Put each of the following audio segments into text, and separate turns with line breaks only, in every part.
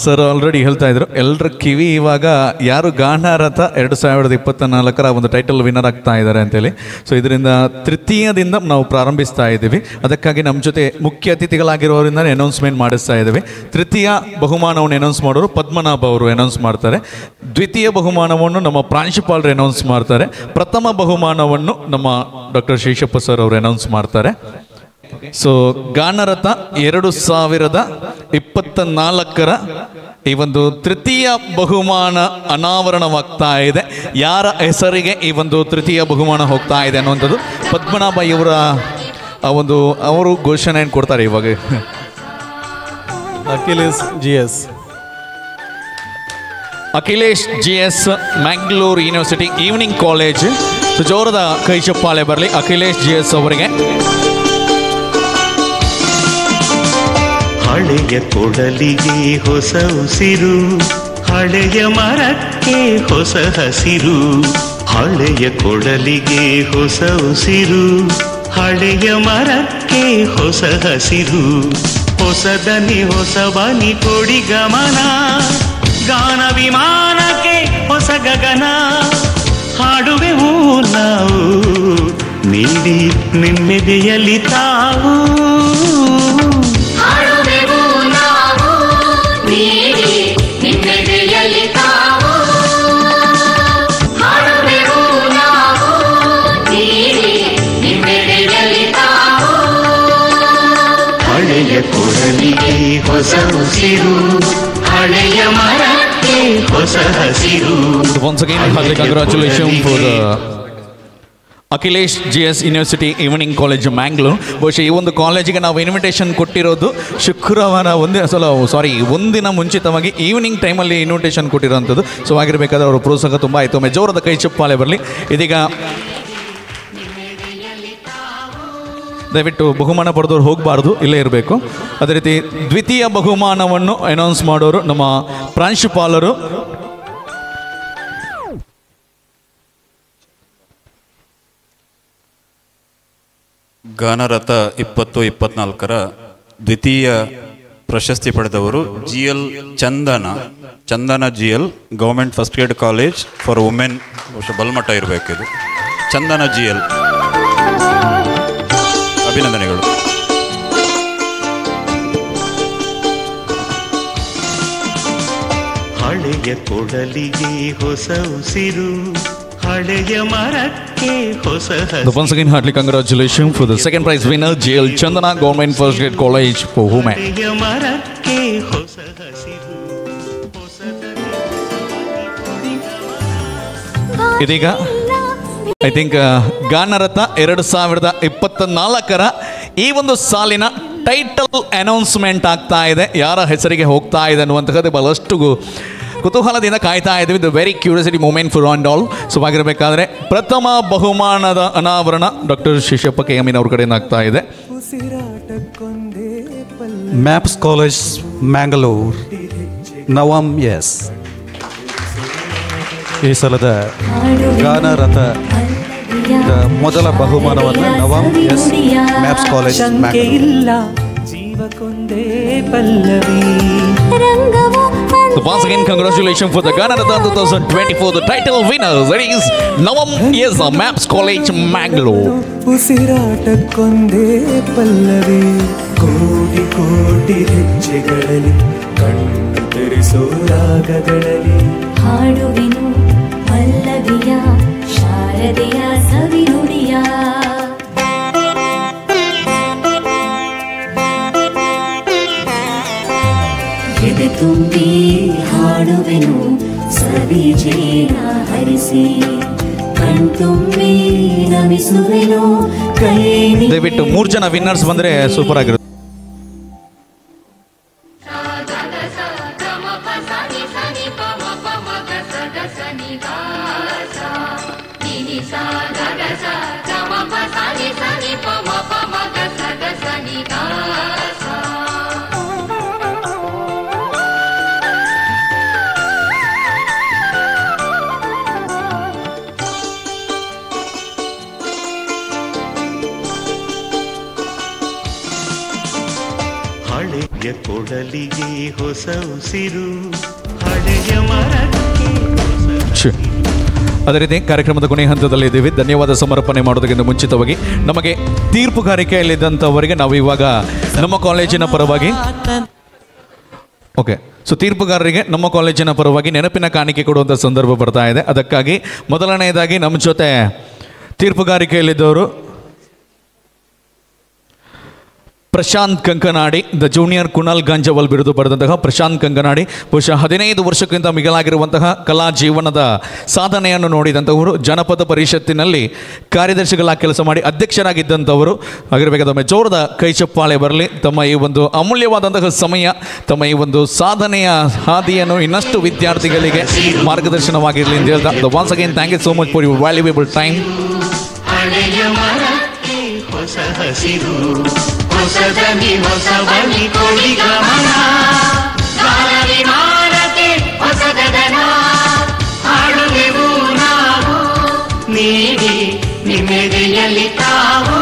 Sir already ಹೇಳ್ತಾ ಇದ್ರು. ಎಲ್ಲರ ಕಿವಿ ಇವಾಗ ಯಾರು ಗಾನರಥ ಎರಡು ಸಾವಿರದ ಇಪ್ಪತ್ತ ನಾಲ್ಕರ ಒಂದು ಟೈಟಲ್ ವಿನ್ನರ್ ಆಗ್ತಾ ಇದ್ದಾರೆ ಅಂತೇಳಿ. ಸೊ ಇದರಿಂದ ತೃತೀಯದಿಂದ ನಾವು ಪ್ರಾರಂಭಿಸ್ತಾ ಇದ್ದೀವಿ. ಅದಕ್ಕಾಗಿ ನಮ್ಮ ಜೊತೆ ಮುಖ್ಯ ಅತಿಥಿಗಳಾಗಿರೋರಿಂದ ಅನೌನ್ಸ್ಮೆಂಟ್ ಮಾಡಿಸ್ತಾ ಇದ್ದೀವಿ. ತೃತೀಯ ಬಹುಮಾನವನ್ನು ಅನೌನ್ಸ್ ಮಾಡೋರು ಪದ್ಮನಾಭ ಅವರು ಅನೌನ್ಸ್ ಮಾಡ್ತಾರೆ. ದ್ವಿತೀಯ ಬಹುಮಾನವನ್ನು ನಮ್ಮ ಪ್ರಾಂಶುಪಾಲರು ಅನೌನ್ಸ್ ಮಾಡ್ತಾರೆ. ಪ್ರಥಮ ಬಹುಮಾನವನ್ನು ನಮ್ಮ ಡಾಕ್ಟರ್ ಶೇಷಪ್ಪ ಸರ್ ಅವರು ಅನೌನ್ಸ್ ಮಾಡ್ತಾರೆ. ಸೊ ಗಾನರಥ ಎರಡು ಸಾವಿರದ ಇಪ್ಪತ್ತ ನಾಲ್ಕರ ಈ ಒಂದು ತೃತೀಯ ಬಹುಮಾನ ಅನಾವರಣವಾಗ್ತಾ ಇದೆ. ಯಾರ ಹೆಸರಿಗೆ ಈ ಒಂದು ತೃತೀಯ ಬಹುಮಾನ ಹೋಗ್ತಾ ಇದೆ ಅನ್ನುವಂಥದ್ದು ಪದ್ಮನಾಭ ಇವರ ಆ ಒಂದು ಅವರು ಘೋಷಣೆಯನ್ನು ಕೊಡ್ತಾರೆ ಇವಾಗ.
Akhilesh G
S. Akhilesh G S Mangalore university evening college ಸುಜೋರದ ಕೈ ಚಪ್ಪಾಳೆ ಬರಲಿ. ಅಖಿಲೇಶ್ ಜಿ ಎಸ್ ಅವರಿಗೆ.
ಹಳೆಯ ಕೊಡಲಿಗೆ ಹೊಸ ಉಸಿರು, ಹಳೆಯ ಮರಕ್ಕೆ ಹೊಸ ಹಸಿರು, ಹಳೆಯ ಕೊಡಲಿಗೆ ಹೊಸ ಉಸಿರು, ಹಳೆಯ ಮರಕ್ಕೆ ಹೊಸ ಹಸಿರು. ಹೊಸದನಿ ಹೊಸ ಬನಿ ಕೊಡಿ ಗಮನ, ಗಾನ ವಿಮಾನಕ್ಕೆ ಹೊಸ ಗಗನ. ಹಾಡುವೆವು ನಾವು, ನೀಡಿ ನಿಮ್ಮೆದೆಯಲ್ಲಿ ತಾವು. ಹೊಸ ಉಸಿರು ಹಳೆಯ ಮರಕ್ಕೆ ಹೊಸ ಹಸಿರು
once again heartily congratulations for the Akhilesh G S university evening college Mangalore ಬಹುಶಃ ಈ ಒಂದು ಕಾಲೇಜಿಗೆ ನಾವು ಇನ್ವಿಟೇಷನ್ ಕೊಟ್ಟಿರೋದು ಶುಕ್ರವಾರ ಒಂದೇ ಸಲ ಸಾರಿ ಒಂದಿನ ಮುಂಚಿತವಾಗಿ ಈವ್ನಿಂಗ್ ಟೈಮಲ್ಲಿ ಇನ್ವಿಟೇಷನ್ ಕೊಟ್ಟಿರೋಂಥದ್ದು. ಸೊ ಆಗಿರಬೇಕಾದ್ರೆ ಅವರ ಪ್ರೋತ್ಸಾಹ ತುಂಬ ಆಯಿತು. ಒಮ್ಮೆ ಜೋರದ ಕೈ ಚಪ್ಪಾಳೆ ಬರಲಿ. ಇದೀಗ ದಯವಿಟ್ಟು ಬಹುಮಾನ ಪಡೆದವ್ರು ಹೋಗಬಾರ್ದು, ಇಲ್ಲೇ ಇರಬೇಕು. ಅದೇ ರೀತಿ ದ್ವಿತೀಯ ಬಹುಮಾನವನ್ನು ಅನೌನ್ಸ್ ಮಾಡೋರು ನಮ್ಮ ಪ್ರಾಂಶುಪಾಲರು.
ಗಾನರಥ ಇಪ್ಪತ್ತು ಇಪ್ಪತ್ನಾಲ್ಕರ ದ್ವಿತೀಯ ಪ್ರಶಸ್ತಿ ಪಡೆದವರು G L Chandana. Chandana G L government first grade college for women Balmatta ಇರಬೇಕಿದು. Chandana G L ಅಭಿನಂದನೆಗಳು
ಹಳೆಯ ಕೊಡಲಿಗೆ ಹೊಸ ಉಸಿರು ಹಳೆಯ ಮರಕ್ಕೆ ಹೊಸ
The once again heartily congratulations for the second prize winner, JL Chandana Government First Grade College for Women.
ಹಳೆಯ ಮರಕ್ಕೆ ಹೊಸ ಹಸಿರು
ಇದೀಗ ಐ ಥಿಂಕ್ ಗಾನರಥ ಎರಡು ಸಾವಿರದ ಇಪ್ಪತ್ತ ನಾಲ್ಕರ ಈ ಒಂದು ಸಾಲಿನ ಟೈಟಲ್ ಅನೌನ್ಸ್ಮೆಂಟ್ ಆಗ್ತಾ ಇದೆ. ಯಾರ ಹೆಸರಿಗೆ ಹೋಗ್ತಾ ಇದೆ ಅನ್ನುವಂಥದ್ದು ಬಹಳಷ್ಟು ಕುತೂಹಲದಿಂದ ಕಾಯ್ತಾ ಇದ್ದೀವಿ. ಇದು very curiosity moment for on all so ಪ್ರಥಮ ಬಹುಮಾನದ ಅನಾವರಣ ಡಾಕ್ಟರ್ ಶಿಶಪ್ಪ ಕೆ ಎಮ್ಮಿನ ಅವ್ರ ಕಡೆಯಿಂದ ಆಗ್ತಾ ಇದೆ.
ಮ್ಯಾಪ್ಸ್ ಕಾಲೇಜ್ ಮ್ಯಾಂಗಲೂರ್ ನವಂ ಎಸ್ ಈ ಸಲದ ಗಾನರಥ ಮೊದಲ ಬಹುಮಾನವನ್ನು ನವಂ ಎಸ್ ಮ್ಯಾಪ್ಸ್ ಕಾಲೇಜ್
ಶಂಕೆ
ಮ್ಯಾಂಗಲೂರ್
ಇಲ್ಲ ಜೀವಕೊಂದೇ Pallavi
ರಂಗವು
So once again, congratulations for the Ganaratha 2024, the title winner. That is Navam is a Maps College Mangalore.
ಉಸಿರಾಟಕ್ಕೊಂದೇ ಪಲ್ಲವಿ ಕೋಟಿ ಕೋಟಿ ಹೆಜ್ಜೆಗಳಲ್ಲಿ ಕಣ್ಣು ತೆರೆಸೋ ರಾಗಗಳಲ್ಲಿ
ಹಾಡುವೆನು ಪಲ್ಲವಿಯ ಶಾರದೆಯ ಸವಿನುಡಿಯ ಎದೆ ತುಂಬಿ ಹಾಡುವೆನು ಸವಿಜೇನ ಹರಿಸಿ ಕಣ್ತುಂಬಿ ನಮಿಸುವೆನು ಕೈ ನೀ-
ದಯವಿಟ್ಟು ಮೂರು ಜನ ವಿನ್ನರ್ಸ್ ಬಂದರೆ ಸೂಪರ್ ಆಗಿರುತ್ತೆ
ಕೊಡಲಿಗೆ ಹೊಸ ಉಸಿರು ಹಳೆಯ ಮರಕ್ಕೆ ಹೊಸ
ಛೆ. ಅದೇ ರೀತಿ ಕಾರ್ಯಕ್ರಮದ ಕೊನೆಯ ಹಂತದಲ್ಲಿ ಇದ್ದೀವಿ. ಧನ್ಯವಾದ ಸಮರ್ಪಣೆ ಮಾಡೋದಕ್ಕಿಂತ ಮುಂಚಿತವಾಗಿ ನಮಗೆ ತೀರ್ಪುಗಾರಿಕೆಯಲ್ಲಿದ್ದಂಥವರಿಗೆ ನಾವು ಇವಾಗ ನಮ್ಮ ಕಾಲೇಜಿನ ಪರವಾಗಿ ಓಕೆ ಸೊ ತೀರ್ಪುಗಾರರಿಗೆ ನಮ್ಮ ಕಾಲೇಜಿನ ಪರವಾಗಿ ನೆನಪಿನ ಕಾಣಿಕೆ ಕೊಡುವಂಥ ಸಂದರ್ಭ ಬರ್ತಾ ಇದೆ. ಅದಕ್ಕಾಗಿ ಮೊದಲನೆಯದಾಗಿ ನಮ್ಮ ಜೊತೆ ತೀರ್ಪುಗಾರಿಕೆಯಲ್ಲಿದ್ದವರು ಪ್ರಶಾಂತ್ ಕಂಕನಾಡಿ ದ ಜೂನಿಯರ್ ಕುಣಲ್ ಗಂಜವಲ್ ಬಿರುದು ಪಡೆದಂತಹ ಪ್ರಶಾಂತ್ ಕಂಕನಾಡಿ, ಬಹುಶಃ ಹದಿನೈದು ವರ್ಷಕ್ಕಿಂತ ಮಿಗಿಲಾಗಿರುವಂತಹ ಕಲಾ ಜೀವನದ ಸಾಧನೆಯನ್ನು ನೋಡಿದಂಥವರು, ಜನಪದ ಪರಿಷತ್ತಿನಲ್ಲಿ ಕಾರ್ಯದರ್ಶಿಗಳಾಗಿ ಕೆಲಸ ಮಾಡಿ ಅಧ್ಯಕ್ಷರಾಗಿದ್ದಂಥವರು. ಆಗಿರಬೇಕಾದ ಜೋರದ ಕೈ ಚಪ್ಪಾಳೆ ಬರಲಿ, ತಮ್ಮ ಈ ಒಂದು ಅಮೂಲ್ಯವಾದಂತಹ ಸಮಯ, ತಮ್ಮ ಈ ಒಂದು ಸಾಧನೆಯ ಹಾದಿಯನ್ನು ಇನ್ನಷ್ಟು ವಿದ್ಯಾರ್ಥಿಗಳಿಗೆ ಮಾರ್ಗದರ್ಶನವಾಗಿರಲಿ ಅಂತ ಹೇಳ್ತಾ once again thank you so much for your
valuable time ಹೊಸ ಹಸಿರು ಹೊಸದಲ್ಲಿ ಹೊಸ ಬಲಿ ಕೊಡಿ ಗಮನ ಗಾಳಿ ಮಾರಕ್ಕೆ ಹೊಸ ಗಗನ ಹಾಡುವೆವು ನಾವು ನೀಡಿ ನಿಮ್ಮೆದೆಯಲ್ಲಿ ತಾವು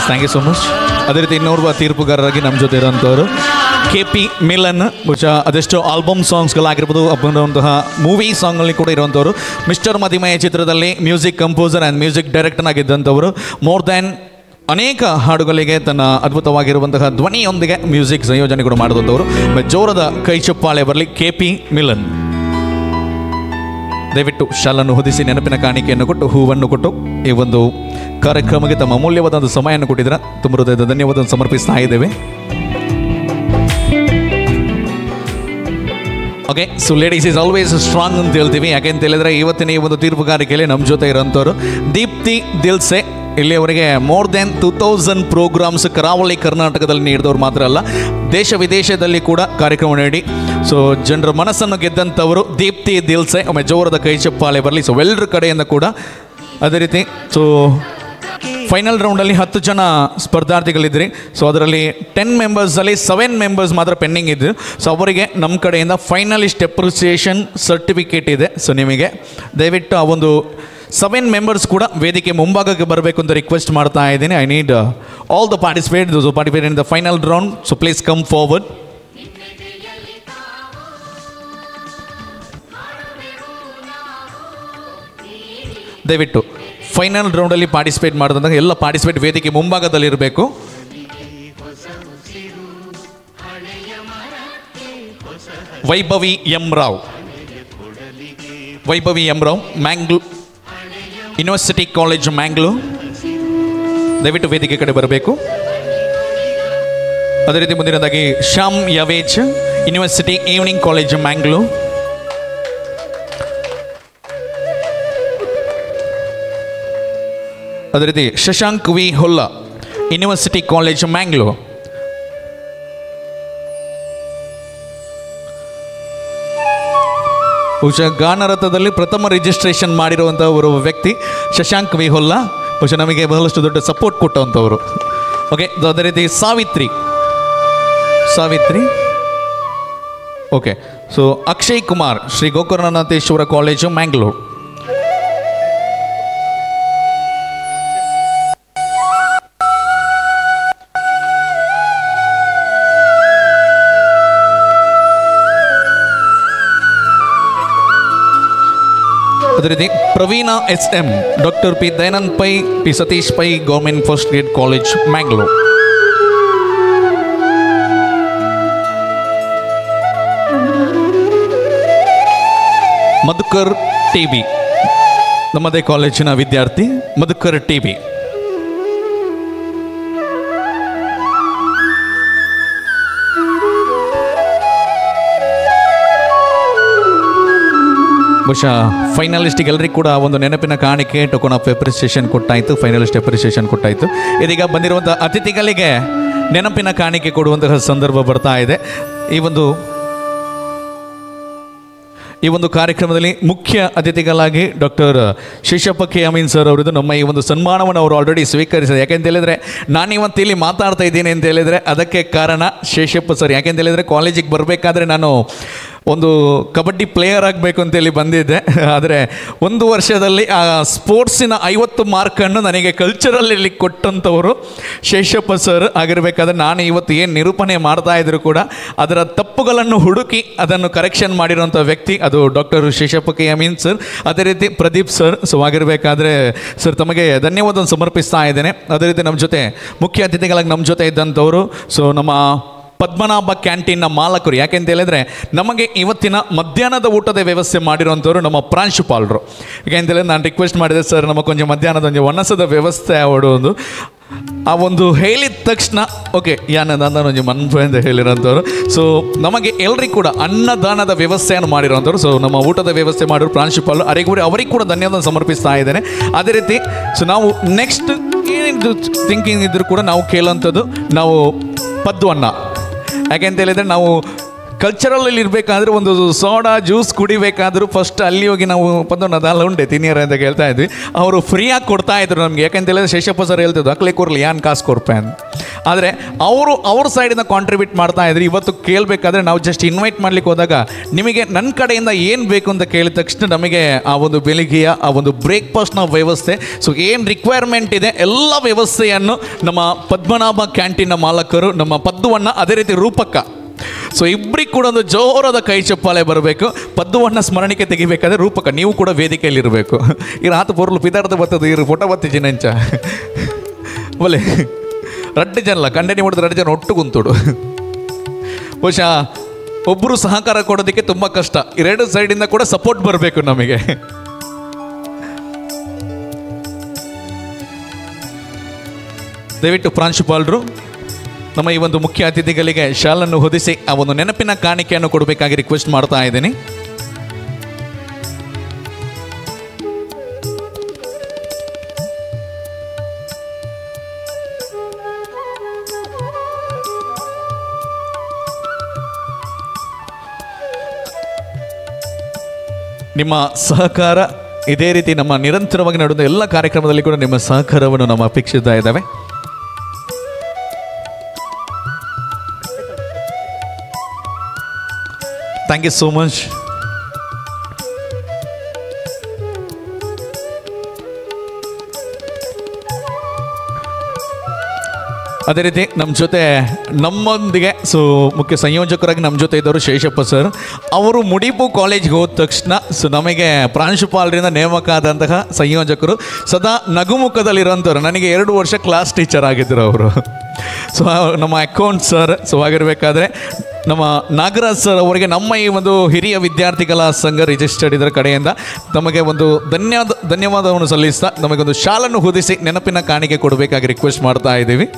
ಥ್ಯಾಂಕ್ ಯು ಸೊ ಮಚ್ ಅದೇ ರೀತಿ ಇನ್ನೋರ್ವ ತೀರ್ಪುಗಾರರಾಗಿ ನಮ್ಮ ಜೊತೆ ಇರೋಂಥವ್ರು ಕೆ ಪಿ ಮಿಲನ್ ಬಹುಶಃ ಅದೆಷ್ಟು ಆಲ್ಬಮ್ ಸಾಂಗ್ಸ್ಗಳಾಗಿರ್ಬೋದು ಬಂದಂತಹ ಮೂವಿ ಸಾಂಗ್ನಲ್ಲಿ ಕೂಡ ಇರುವಂಥವ್ರು. ಮಿಸ್ಟರ್ ಮದಿಮಯ ಚಿತ್ರದಲ್ಲಿ music composer and music director ಆಗಿದ್ದಂಥವರು. More than ಅನೇಕ ಹಾಡುಗಳಿಗೆ ತನ್ನ ಅದ್ಭುತವಾಗಿರುವಂತಹ ಧ್ವನಿಯೊಂದಿಗೆ ಮ್ಯೂಸಿಕ್ ಸಂಯೋಜನೆ ಕೂಡ ಮಾಡಿದಂಥವರು. ಜೋರದ ಕೈ ಚಪ್ಪಾಳೆ ಬರಲಿ ಕೆ ಪಿ ಮಿಲನ್ ದಯವಿಟ್ಟು ಶಾಲನ್ನು ಹೊದಿಸಿ ನೆನಪಿನ ಕಾಣಿಕೆಯನ್ನು ಕೊಟ್ಟು, ಹೂವನ್ನು ಕೊಟ್ಟು, ಈ ಒಂದು ಕಾರ್ಯಕ್ರಮಕ್ಕೆ ತಮ್ಮ ಅಮೂಲ್ಯವಾದ ಒಂದು ಸಮಯವನ್ನು ಕೊಟ್ಟಿದ್ದೀರಾ. ತುಂಬ ಹೃದಯದ ಧನ್ಯವಾದವನ್ನು ಸಮರ್ಪಿಸ್ತಾ ಇದ್ದೇವೆ. Okay so ladies is always strong ಅಂತ ಹೇಳ್ತೀವಿ ಯಾಕೆಂತ ಹೇಳಿದ್ರೆ, ಇವತ್ತಿನ ಈ ಒಂದು ತೀರ್ಪುಗಾರಿಕೆಯಲ್ಲಿ ನಮ್ಮ ಜೊತೆ ಇರೋಂಥವ್ರು. ದೀಪ್ತಿ ದಿಲ್ಸೆ, ಇಲ್ಲಿಯವರೆಗೆ more than two thousand programs Karavali ಕರ್ನಾಟಕದಲ್ಲಿ ನೀಡಿದವ್ರು ಮಾತ್ರ ಅಲ್ಲ, ದೇಶ ವಿದೇಶದಲ್ಲಿ ಕೂಡ ಕಾರ್ಯಕ್ರಮ ನೀಡಿ. ಸೊ ಜನರ ಮನಸ್ಸನ್ನು ಗೆದ್ದಂಥವರು ದೀಪ್ತಿ ದಿಲ್ಸೆ. ಒಮ್ಮೆ ಜೋರದ ಕೈ ಚಪ್ಪಾಳೆ ಬರಲಿ. ಸೊ ಎಲ್ಲರ ಕಡೆಯಿಂದ ಕೂಡ ಅದೇ ರೀತಿ ಸೊ ಫೈನಲ್ ರೌಂಡಲ್ಲಿ ಹತ್ತು ಜನ ಸ್ಪರ್ಧಾರ್ಥಿಗಳಿದ್ರಿ. ಸೊ ಅದರಲ್ಲಿ ಟೆನ್ ಮೆಂಬರ್ಸಲ್ಲಿ ಸೆವೆನ್ ಮೆಂಬರ್ಸ್ ಮಾತ್ರ ಪೆಂಡಿಂಗ್ ಇದ್ದರು ಸೊ ಅವರಿಗೆ ನಮ್ಮ ಕಡೆಯಿಂದ ಫೈನಲಿಸ್ಟ್ ಅಪ್ರಿಸಿಯೇಷನ್ ಸರ್ಟಿಫಿಕೇಟ್ ಇದೆ. ಸೊ ನಿಮಗೆ ದಯವಿಟ್ಟು ಆ ಒಂದು ಸೆವೆನ್ ಮೆಂಬರ್ಸ್ ಕೂಡ ವೇದಿಕೆ ಮುಂಭಾಗಕ್ಕೆ ಬರಬೇಕು ಅಂತ ರಿಕ್ವೆಸ್ಟ್ ಮಾಡ್ತಾ ಇದ್ದೀನಿ. I need all the participate participate in the final round so please come forward ದಯವಿಟ್ಟು ಫೈನಲ್ ರೌಂಡಲ್ಲಿ ಪಾರ್ಟಿಸಿಪೇಟ್ ಮಾಡಿದಂತಹ ಎಲ್ಲ ಪಾರ್ಟಿಸಿಪೇಟ್ ವೇದಿಕೆ ಮುಂಭಾಗದಲ್ಲಿರಬೇಕು Vaibhavi M Rao. Vaibhavi M Rao Mangalore university college Mangalore ದಯವಿಟ್ಟು ವೇದಿಕೆ ಕಡೆ ಬರಬೇಕು. ಅದೇ ರೀತಿ ಮುಂದಿನದಾಗಿ ಶ್ಯಾಮ್ ಯವೇಜ್ ಯೂನಿವರ್ಸಿಟಿ ಈವ್ನಿಂಗ್ ಕಾಲೇಜ್ ಮ್ಯಾಂಗ್ಲೂ ಅದೇ ರೀತಿ Shashank V Holla university college Mangalore ಬಹುಶಃ ಗಾನರಥದಲ್ಲಿ ಪ್ರಥಮ ರಿಜಿಸ್ಟ್ರೇಷನ್ ಮಾಡಿರುವಂಥ ಒಬ್ಬ ವ್ಯಕ್ತಿ, ಶಶಾಂಕ್ ವಿ ಹೊಲ್ಲ. ಬಹುಶಃ ನಮಗೆ ಬಹಳಷ್ಟು ದೊಡ್ಡ ಸಪೋರ್ಟ್ ಕೊಟ್ಟಂಥವರು ಓಕೆ ಅದೇ ರೀತಿ Savitri. Savitri. Okay so Akshay Kumar, Shri Gokarnanatheshwara college Mangalore ಅದೇ ರೀತಿ Praveena S M doctor P Dayanand Pai, P Satish Pai, government first grade college, Mangalore. Madhukar T B. ನಮ್ಮದೇ ಕಾಲೇಜಿನ ವಿದ್ಯಾರ್ಥಿ ಮಧುಕರ್ ಟಿ ಬಿ. ಬಹುಶಃ finalist ಎಲ್ಲರಿಗೂ ಕೂಡ ಒಂದು ನೆನಪಿನ ಕಾಣಿಕೆ ಟೋಕನ್ ಆಫ್ ಅಪ್ರಿಸಿಯೇಷನ್ ಕೊಟ್ಟಾಯಿತು ಫೈನಲಿಸ್ಟ್ ಅಪ್ರಿಸಿಯೇಷನ್ ಕೊಟ್ಟಾಯಿತು. ಇದೀಗ ಬಂದಿರುವಂಥ ಅತಿಥಿಗಳಿಗೆ ನೆನಪಿನ ಕಾಣಿಕೆ ಕೊಡುವಂತಹ ಸಂದರ್ಭ ಬರ್ತಾ ಇದೆ. ಈ ಒಂದು ಈ ಒಂದು ಕಾರ್ಯಕ್ರಮದಲ್ಲಿ ಮುಖ್ಯ ಅತಿಥಿಗಳಾಗಿ doctor Sheshappa K Amin sir ಅವರದ್ದು ನಮ್ಮ ಈ ಒಂದು ಸನ್ಮಾನವನ್ನು ಅವರು ಆಲ್ರೆಡಿ ಸ್ವೀಕರಿಸಿದ್ದಾರೆ. ಯಾಕೆಂತ ಹೇಳಿದ್ರೆ ನಾನು ಇವತ್ತು ಇಲ್ಲಿ ಮಾತಾಡ್ತಾ ಇದ್ದೀನಿ ಅಂತ ಹೇಳಿದರೆ ಅದಕ್ಕೆ ಕಾರಣ ಶೇಷಪ್ಪ ಸರ್ ಯಾಕೆಂತ ಹೇಳಿದರೆ ಕಾಲೇಜಿಗೆ ಬರಬೇಕಾದ್ರೆ ನಾನು ಒಂದು ಕಬಡ್ಡಿ ಪ್ಲೇಯರ್ ಆಗಬೇಕು ಅಂತೇಳಿ ಬಂದಿದ್ದೆ. ಆದರೆ ಒಂದು ವರ್ಷದಲ್ಲಿ ಆ ಸ್ಪೋರ್ಟ್ಸಿನ ಐವತ್ತು ಮಾರ್ಕನ್ನು ನನಗೆ ಕಲ್ಚರಲ್ಲಿ ಕೊಟ್ಟಂಥವರು ಶೇಷಪ್ಪ ಸರ್ ಆಗಿರಬೇಕಾದ್ರೆ ನಾನು ಇವತ್ತು ಏನು ನಿರೂಪಣೆ ಮಾಡ್ತಾ ಇದ್ರು ಕೂಡ ಅದರ ತಪ್ಪುಗಳನ್ನು ಹುಡುಕಿ ಅದನ್ನು ಕರೆಕ್ಷನ್ ಮಾಡಿರುವಂಥ ವ್ಯಕ್ತಿ ಅದು doctor Sheshappa K Amin sir ಅದೇ ರೀತಿ ಪ್ರದೀಪ್ ಸರ್ ಸೊ ಆಗಿರಬೇಕಾದ್ರೆ ಸರ್ ತಮಗೆ ಧನ್ಯವಾದವನ್ನು ಸಮರ್ಪಿಸ್ತಾ ಇದ್ದೇನೆ. ಅದೇ ರೀತಿ ನಮ್ಮ ಜೊತೆ ಮುಖ್ಯ ಅತಿಥಿಗಳಾಗಿ ನಮ್ಮ ಜೊತೆ ಇದ್ದಂಥವರು. ಸೊ ನಮ್ಮ ಪದ್ಮನಾಭ ಕ್ಯಾಂಟೀನ್ನ ಮಾಲಕರು. ಯಾಕೆಂತ ಹೇಳಿದ್ರೆ, ನಮಗೆ ಇವತ್ತಿನ ಮಧ್ಯಾಹ್ನದ ಊಟದ ವ್ಯವಸ್ಥೆ ಮಾಡಿರುವಂಥವ್ರು ನಮ್ಮ ಪ್ರಾಂಶುಪಾಲರು. ಯಾಕೆಂತ ಹೇಳಿದ್ರೆ, ನಾನು ರಿಕ್ವೆಸ್ಟ್ ಮಾಡಿದೆ, ಸರ್, ನಮಗೆ ಕೊಂಚ ಮಧ್ಯಾಹ್ನದ ಒಂದು ವನಸದ ವ್ಯವಸ್ಥೆ ಒಂದು. ಆ ಒಂದು ಹೇಳಿದ ತಕ್ಷಣ, ಓಕೆ ಯಾನದ ಒಂದು ಮನ್ಫೆಂದ ಹೇಳಿರೋಂಥವ್ರು ಸೊ ನಮಗೆ ಎಲ್ರಿಗೂ ಕೂಡ ಅನ್ನದಾನದ ವ್ಯವಸ್ಥೆಯನ್ನು ಮಾಡಿರೋಂಥವ್ರು ಸೊ ನಮ್ಮ ಊಟದ ವ್ಯವಸ್ಥೆ ಮಾಡಿರೋ ಪ್ರಾಂಶುಪಾಲರು ಅವರಿಗೂ ಅವರಿಗೆ ಕೂಡ ಧನ್ಯವಾದ ಸಮರ್ಪಿಸ್ತಾ ಇದ್ದೇನೆ. ಅದೇ ರೀತಿ ಸೊ ನಾವು ನೆಕ್ಸ್ಟ್ ಏನಿದ್ದು ಥಿಂಕಿಂಗ್ ಇದ್ದರೂ ಕೂಡ ನಾವು ಕೇಳೋಂಥದ್ದು ನಾವು ಪದ್ವನ್ನ ಯಾಕೆಂತ ಹೇಳಿದ್ರೆ ನಾವು ಕಲ್ಚರಲಲ್ಲಿ ಇರಬೇಕಾದ್ರೆ ಒಂದು ಸೋಡಾ ಜ್ಯೂಸ್ ಕುಡಿಬೇಕಾದರೂ ಫಸ್ಟ್ ಅಲ್ಲಿ ಹೋಗಿ ನಾವು ಪದೊಂದು ಉಂಡೆ ತಿನ್ನಿಯರ ಅಂತ ಕೇಳ್ತಾ ಇದ್ವಿ. ಅವರು ಫ್ರೀಯಾಗಿ ಕೊಡ್ತಾ ಇದ್ರು ನಮಗೆ. ಯಾಕಂತ ಹೇಳಿದ್ರೆ ಶೇಷಪ್ಪ ಸರ್ ಹೇಳ್ತಿದ್ರು, ಅಕ್ಲೆ ಕೊರ್ಲಿ ಯಾನ್ ಕಾಸು ಕೊಡ್ಪೆ? ಅಂತ. ಆದರೆ ಅವರು ಅವ್ರ ಸೈಡಿಂದ ಕಾಂಟ್ರಿಬ್ಯೂಟ್ ಮಾಡ್ತಾ ಇದ್ರೆ. ಇವತ್ತು ಕೇಳಬೇಕಾದ್ರೆ ನಾವು ಜಸ್ಟ್ ಇನ್ವೈಟ್ ಮಾಡ್ಲಿಕ್ಕೆ ಹೋದಾಗ ನಿಮಗೆ ನನ್ನ ಕಡೆಯಿಂದ ಏನು ಬೇಕು ಅಂತ ಕೇಳಿದ ತಕ್ಷಣ ನಮಗೆ ಆ ಒಂದು ಬೆಳಿಗ್ಗೆಯ, ಆ ಒಂದು ಬ್ರೇಕ್ಫಾಸ್ಟ್ನ ವ್ಯವಸ್ಥೆ. ಸೊ ಏನು ರಿಕ್ವೈರ್ಮೆಂಟ್ ಇದೆ, ಎಲ್ಲ ವ್ಯವಸ್ಥೆಯನ್ನು ನಮ್ಮ ಪದ್ಮನಾಭ ಕ್ಯಾಂಟೀನ್ನ ಮಾಲಕರು, ನಮ್ಮ ಪದ್ದುವನ್ನ ಅದೇ ರೀತಿ ರೂಪಕ್ಕ. ಸೊ ಇಬ್ಬರಿಗೆ ಕೂಡ ಒಂದು ಜೋರಾದ ಕೈ ಚಪ್ಪಾಳೆ ಬರಬೇಕು. ಪದ್ದುವನ್ನ ಸ್ಮರಣಿಕೆ ತೆಗಿಬೇಕಾದ್ರೆ ರೂಪಕ ನೀವು ಕೂಡ ವೇದಿಕೆಯಲ್ಲಿ ಇರಬೇಕು. ಈ ರಾತು ಪೊರ್ಲು ಪಿದಾರ್ಥ ಬರ್ತದೆ, ಇರು ಫೋಟೋ ಬತ್ತಿ ಜಿನಂಚ ಒಲೆ. ರಡ್ಡು ಜನ ಕಂಡನಿ ಹೊಡೆದು ರಡ್ಡು ಜನ ಒಟ್ಟು ಕುಂತುಡು ಬಹುಶಃ ಒಬ್ಬರು ಸಹಕಾರ ಕೊಡೋದಕ್ಕೆ ತುಂಬ ಕಷ್ಟ. ಎರಡು ಸೈಡಿಂದ ಕೂಡ ಸಪೋರ್ಟ್ ಬರಬೇಕು ನಮಗೆ. ದಯವಿಟ್ಟು ಪ್ರಾಂಶುಪಾಲರು ನಮ್ಮ ಈ ಒಂದು ಮುಖ್ಯ ಅತಿಥಿಗಳಿಗೆ ಶಾಲನ್ನು ಹೊದಿಸಿ ಆ ಒಂದು ನೆನಪಿನ ಕಾಣಿಕೆಯನ್ನು ಕೊಡಬೇಕಾಗಿ ರಿಕ್ವೆಸ್ಟ್ ಮಾಡ್ತಾ ಇದ್ದೀನಿ. ನಿಮ್ಮ ಸಹಕಾರ ಇದೇ ರೀತಿ ನಮ್ಮ ನಿರಂತರವಾಗಿ ನಡೆದ ಎಲ್ಲ ಕಾರ್ಯಕ್ರಮದಲ್ಲಿ ಕೂಡ ನಿಮ್ಮ ಸಹಕಾರವನ್ನು ನಮ್ಮ ಅಪೇಕ್ಷಿಸ್ತಾ ಇದ್ದಾವೆ. ಥ್ಯಾಂಕ್ ಯು ಸೋ ಮಚ್ ಅದೇ ರೀತಿ ನಮ್ಮ ಜೊತೆ ನಮ್ಮೊಂದಿಗೆ ಸೊ ಮುಖ್ಯ ಸಂಯೋಜಕರಾಗಿ ನಮ್ಮ ಜೊತೆ ಇದ್ದವರು ಶೇಷಪ್ಪ ಸರ್ ಅವರು ಮುಡಿಪು ಕಾಲೇಜ್ಗೆ ಹೋದ ತಕ್ಷಣ ಸೊ ನಮಗೆ ಪ್ರಾಂಶುಪಾಲರಿಂದ ನೇಮಕ ಆದಂತಹ ಸಂಯೋಜಕರು, ಸದಾ ನಗುಮುಖದಲ್ಲಿರೋಂಥವ್ರು ನನಗೆ ಎರಡು ವರ್ಷ ಕ್ಲಾಸ್ ಟೀಚರ್ ಆಗಿದ್ದರು ಅವರು. ಸೊ ನಮ್ಮ ಅಕೌಂಟ್ ಸರ್ ಸೊ ಆಗಿರಬೇಕಾದ್ರೆ ನಮ್ಮ ನಾಗರಾಜ್ ಸರ್ ಅವರಿಗೆ ನಮ್ಮ ಈ ಒಂದು ಹಿರಿಯ ವಿದ್ಯಾರ್ಥಿಗಳ ಸಂಘ ರಿಜಿಸ್ಟರ್ಡ್ ಇದರ ಕಡೆಯಿಂದ ನಮಗೆ ಒಂದು ಧನ್ಯವಾದ, ಧನ್ಯವಾದವನ್ನು ಸಲ್ಲಿಸ್ತಾ ನಮಗೊಂದು ಶಾಲನ್ನು ಹೊದಿಸಿ ನೆನಪಿನ ಕಾಣಿಕೆ ಕೊಡಬೇಕಾಗಿ ರಿಕ್ವೆಸ್ಟ್ ಮಾಡ್ತಾ ಇದ್ದೀವಿ.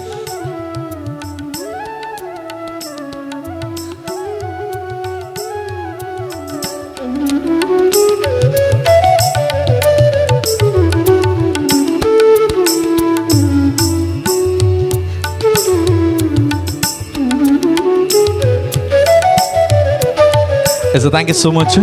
Yes thank you so much